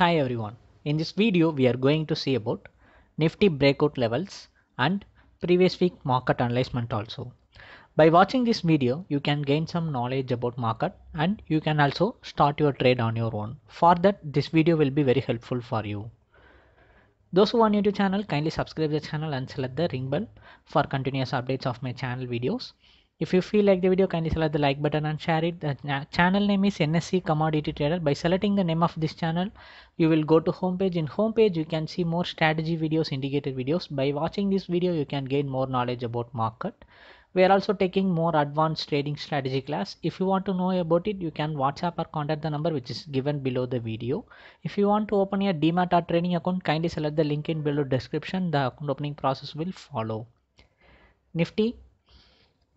Hi everyone. In this video we are going to see about Nifty breakout levels and previous week market analyzement also. By watching this video you can gain some knowledge about market and you can also start your trade on your own. For that this video will be very helpful for you. Those who are new to channel kindly subscribe the channel and select the ring bell for continuous updates of my channel videos. If you feel like the video, kindly select the like button and share it. The channel name is NSE Commodity Trader. By selecting the name of this channel, you will go to homepage. In homepage, you can see more strategy videos, indicator videos. By watching this video, you can gain more knowledge about market. We are also taking more advanced trading strategy class. If you want to know about it, you can WhatsApp or contact the number which is given below the video. If you want to open a Demat or trading account, kindly select the link in below description. The account opening process will follow. Nifty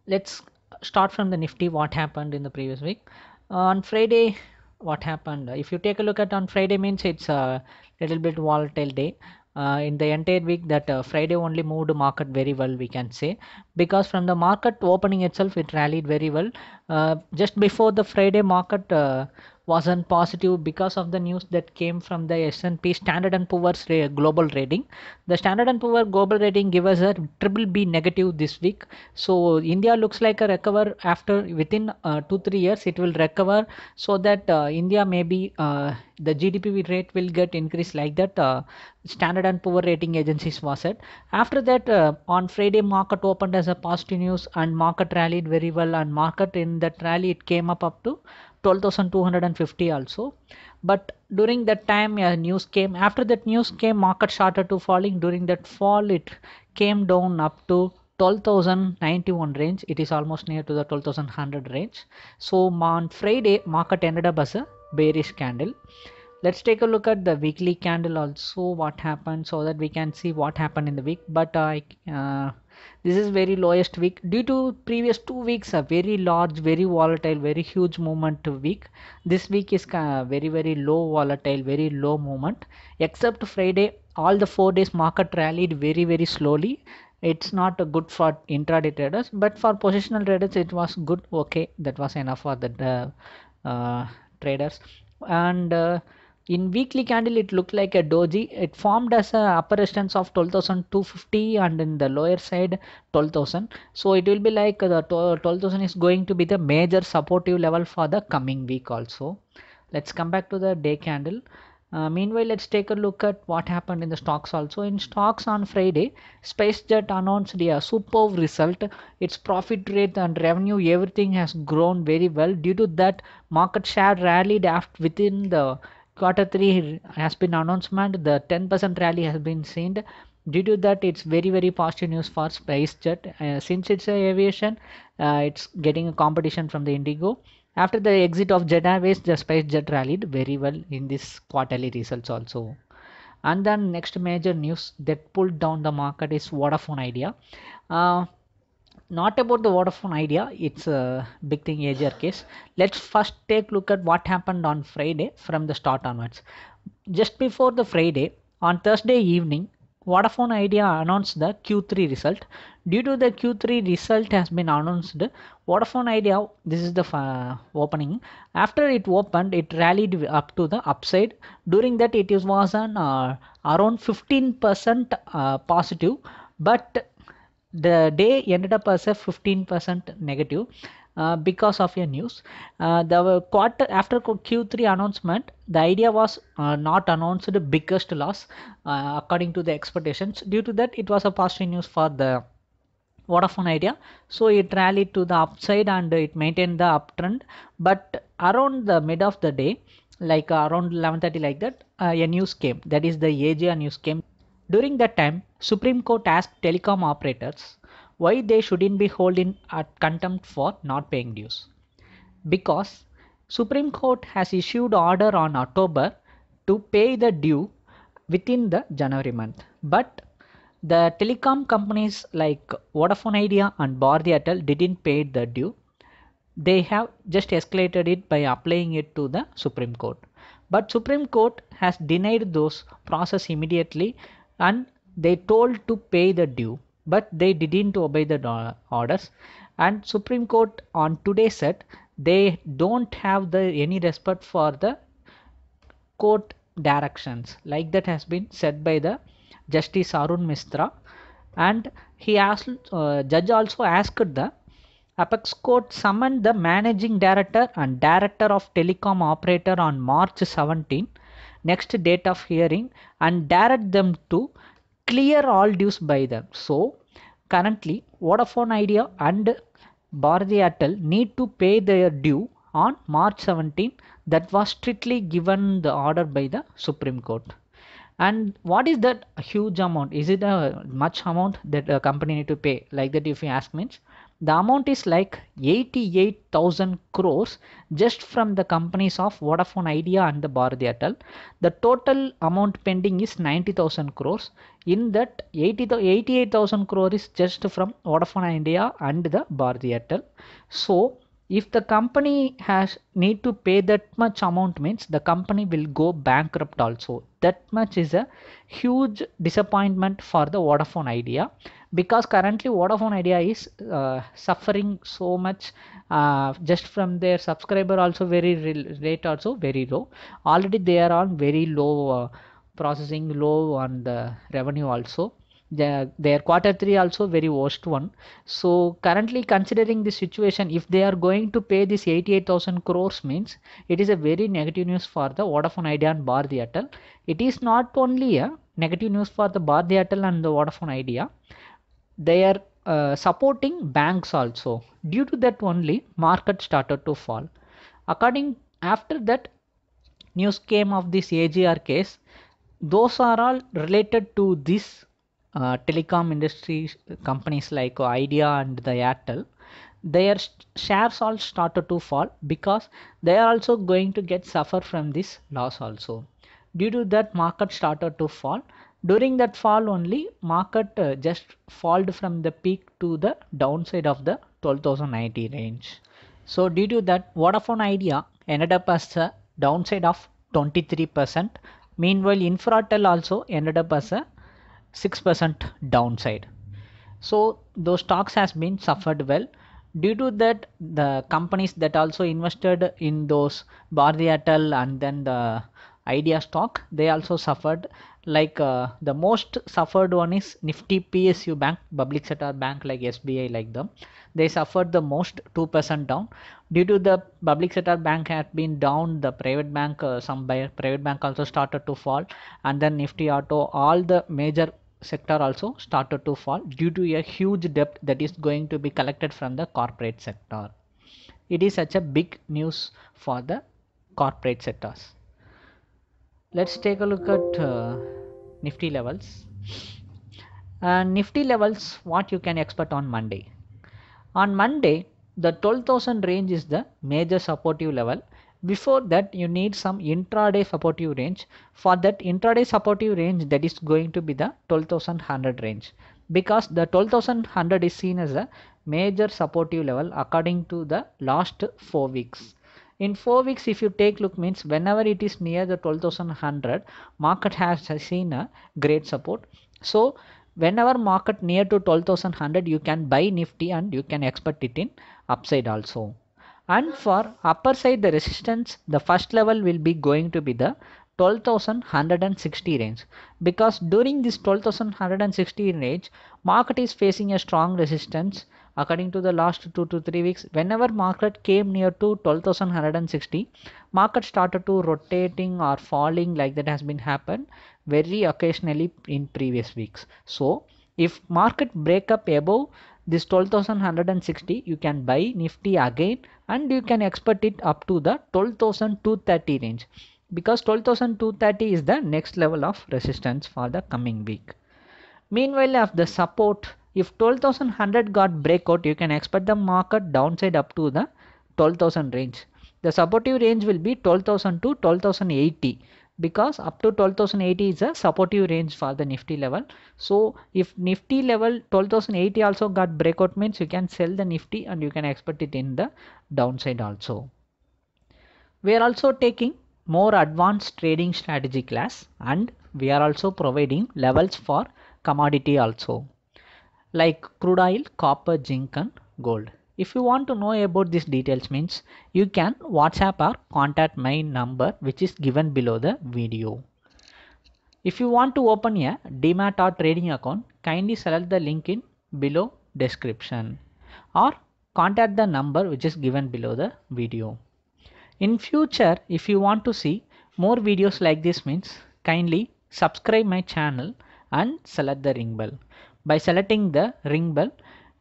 let's start from the nifty what happened in the previous week. On friday what happened? If you take a look at on friday means it's a little bit volatile day. Uh, in the entire week that uh, friday only moved market very well we can say. Because from the market opening itself it rallied very well. Uh, just before the friday market uh, wasn't positive because of the news that came from the S&P Standard and Poor's global rating. The Standard and Poor global rating gave us a triple B negative this week. So India looks like a recover after within uh, two three years it will recover so that uh, India maybe uh, the GDP rate will get increased like that. Uh, Standard and Poor rating agencies was said. After that uh, on Friday market opened as a positive news and market rallied very well. And market in that rally it came up up to 12250 also. But during that time yeah, news came. After that news came market started to falling. During that fall it came down up to 12091 range. It is almost near to the 12100 range. So on friday market ended up as a bearish candle. Let's take a look at the weekly candle also what happened so that we can see what happened in the week. But i uh, this is very lowest week. Due to previous two weeks a very large very volatile very huge movement week. This week is very very low volatile very low movement. Except friday all the four days market rallied very very slowly. It's not good for intraday traders but for positional traders it was good. Okay that was enough for the uh, uh, traders. And uh, in weekly candle it looked like a doji. It formed as a upper resistance of 12250 and in the lower side 12000 so it will be like the 12000 is going to be the major supportive level for the coming week also. Let's come back to the day candle uh, meanwhile let's take a look at what happened in the stocks also. In stocks on friday SpiceJet announced a superb result. Its profit rate and revenue everything has grown very well. Due to that market share rallied after within the quarter 3 has been announcement. The 10% rally has been seen. Due to that it's very very positive news for SpiceJet. uh, since it's a aviation uh, it's getting a competition from the indigo after the exit of jet airways the spicejet rallied very well in this quarterly results also. And then next major news that pulled down the market is vodafone idea. Uh, not about the Vodafone idea it's a big thing AGR case. Let's first take look at what happened on Friday from the start onwards. Just before the Friday on Thursday evening Vodafone Idea announced the Q3 result. Due to the Q3 result has been announced, Vodafone Idea, this is the uh, opening. After it opened, it rallied up to the upside. During that, it was an uh, around 15% uh, positive, but the day ended up as a 15% negative because of your news. Uh, the quarter after Q3 announcement, the idea was uh, not announced the biggest loss uh, according to the expectations. Due to that, it was a positive news for the Vodafone idea. So it rallied to the upside and it maintained the uptrend. But around the mid of the day, like around 11:30 like that, uh, a news came. That is the AGR news came during that time, Supreme Court asked telecom operators why they shouldn't be held in uh, contempt for not paying dues. Because Supreme Court has issued order on October to pay the due within the January month. But the telecom companies like Vodafone Idea and Bharti Airtel didn't pay the due. They have just escalated it by applying it to the Supreme Court. But Supreme Court has denied those process immediately and they told to pay the due but they didn't obey the orders. And supreme court on today said they don't have the any respect for the court directions like that has been said by the justice arun mishra. And he asked uh, judge also asked the apex court summoned the managing director and director of telecom operator on march 17 next date of hearing and direct them to clear all dues by them so currently vodafone idea and Bharti Airtel need to pay their due on March 17 that was strictly given the order by the Supreme Court. And what is that huge amount? Is it a much amount that a company need to pay? Like that if you ask means the amount is like 88,000 crores just from the companies of Vodafone Idea and the Bharti Airtel. The total amount pending is 90,000 crores. In that 80, 88,000 crore is just from Vodafone Idea and the Bharti Airtel. So if the company has need to pay that much amount means the company will go bankrupt also. That much is a huge disappointment for the vodafone idea because currently vodafone idea is uh, suffering so much uh, just from their subscriber also very rate also very low. Already they are on very low uh, processing low on the revenue also their, their quarter 3 also very worst one. So currently considering the situation if they are going to pay this 88000 crores means it is a very negative news for the vodafone idea and bharti airtel. It is not only a negative news for the bharti airtel and the vodafone idea. They are uh, supporting banks also. Due to that only market started to fall. According after that news came of this agr case those are all related to this telecom industry companies like idea and the airtel their shares all started to fall because they are also going to get suffer from this loss also. Due to that market started to fall. During that fall only market uh, just falled from the peak to the downside of the 12090 range. So due to that vodafone idea ended up as a downside of 23% meanwhile infratel also ended up as a 6% downside. So those stocks has been suffered well. Due to that the companies that also invested in those Bharti and then the idea stock they also suffered. Like uh, the most suffered one is nifty psu bank public sector bank like sbi like them. They suffered the most 2% down. Due to the public sector bank had been down the private bank uh, some private bank also started to fall. And then nifty auto all the major sector also started to fall due to a huge debt that is going to be collected from the corporate sector. It is such a big news for the corporate sectors. Let's take a look at uh, nifty levels. And nifty levels what you can expect on monday. On monday the 12000 range is the major supportive level before that you need some intraday supportive range. For that intraday supportive range that is going to be the 12100 range. Because the 12100 is seen as a major supportive level according to the last four weeks. In four weeks if you take look means whenever it is near the 12100 market has seen a great support. So whenever market near to 12100 you can buy nifty and you can expect it in upside also and for upper side the resistance the first level will be going to be the 12160 range. Because during this 12160 range market is facing a strong resistance. According to the last 2 to 3 weeks whenever market came near to 12160 market started to rotating or falling like that has been happened very occasionally in previous weeks. So if market break up above this 12160 you can buy nifty again and you can expect it up to the 12230 range. Because 12230 is the next level of resistance for the coming week. Meanwhile of the support if 12100 got breakout you can expect the market downside up to the 12000 range. The supportive range will be 12000 to 12080 because up to 12080 is a supportive range for the nifty level. So if nifty level 12080 also got breakout means you can sell the nifty and you can expect it in the downside also. We are also taking more advanced trading strategy class and we are also providing levels for commodity also. Like crude oil, copper, zinc and gold. If you want to know about these details means you can whatsapp or contact my number which is given below the video. If you want to open a demat or trading account kindly select the link in below description or contact the number which is given below the video. In future if you want to see more videos like this means kindly subscribe my channel and select the ring bell. By selecting the ring bell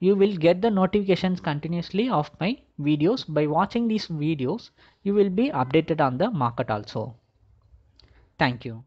you will get the notifications continuously of my videos. By watching these videos you will be updated on the market also. Thank you